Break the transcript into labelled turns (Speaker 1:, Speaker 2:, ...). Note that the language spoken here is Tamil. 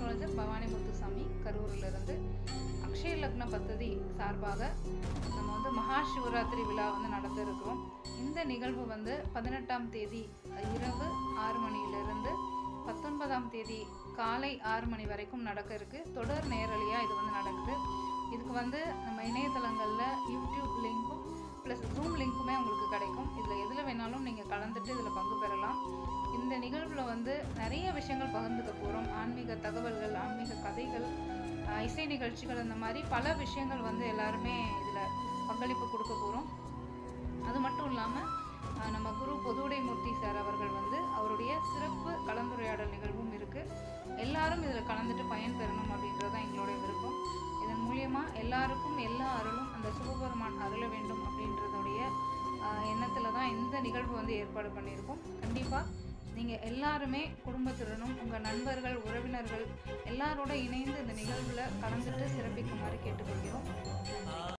Speaker 1: அஸ்ட்ராலஜர் பவானி முத்துசாமி கரூரிலிருந்து. அக்ஷய லக்ன பத்ததி சார்பாக நம்ம வந்து மகா சிவராத்திரி விழா வந்து நடத்த இருக்கிறோம் இந்த நிகழ்வு வந்து பதினெட்டாம் தேதி இரவு ஆறு மணியிலிருந்து பத்தொன்பதாம் தேதி காலை ஆறு மணி வரைக்கும் நடக்க இருக்குது தொடர் நேரலையாக இது வந்து நடக்குது. இதுக்கு வந்து நம்ம இணையதளங்களில் யூடியூப் லிங்க்கும் ப்ளஸ் ஜூம் லிங்க்குமே உங்களுக்கு கிடைக்கும். இதில் எதில் வேணாலும் நீங்கள் கலந்துட்டு இதில் பங்கு பெறலாம். இந்த நிகழ்வில் வந்து நிறைய விஷயங்கள் பகிர்ந்துக்க போகிறோம் தகவல்கள் ஆன்மீக கதைகள் இசை நிகழ்ச்சிகள் அந்த மாதிரி பல விஷயங்கள் வந்து எல்லாருமே இதில் பங்களிப்பு கொடுக்க போகிறோம் அது மட்டும் இல்லாமல் நம்ம குரு பொதுவுடைமூர்த்தி சார் அவர்கள் வந்து அவருடைய சிறப்பு கலந்துரையாடல் நிகழ்வும் இருக்குது எல்லாரும் இதில் கலந்துட்டு பயன்பெறணும் அப்படின்றது தான் எங்களுடைய விருப்பம். இதன் மூலியமாக எல்லாருக்கும் எல்லா அருளும் அந்த சிவபெருமான் அருள வேண்டும் அப்படின்றதுடைய எண்ணத்தில் தான் இந்த நிகழ்வு வந்து ஏற்பாடு பண்ணியிருக்கோம். கண்டிப்பாக நீங்கள் எல்லாருமே குடும்பத்துடனும் உங்கள் நண்பர்கள் உறவினர்கள் எல்லாரோட இணைந்து இந்த நிகழ்வில் கலந்துட்டு சிறப்பிக்குமாறு கேட்டுக்கொள்கிறோம்.